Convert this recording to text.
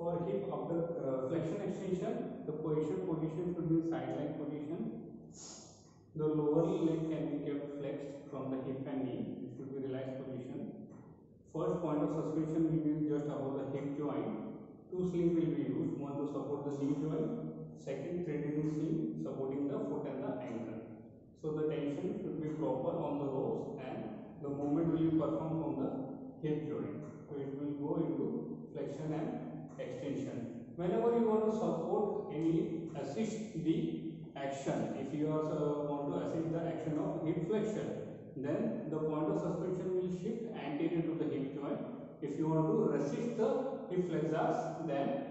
For hip after uh, flexion extension, the position position should be sideline position. The lower leg can be kept flexed from the hip and knee. It should be relaxed position. First point of suspension will be just above the hip joint. Two slings will be used, one to support the knee joint, second threading sling supporting the foot and the ankle. So the tension should be proper on the ropes and the movement will be performed from the hip joint. So it will go into flexion and extension. Whenever you want to support any assist the action, if you also want to assist the action of hip flexion, then the point of suspension will shift anterior to the hip joint. If you want to resist the hip flexors, then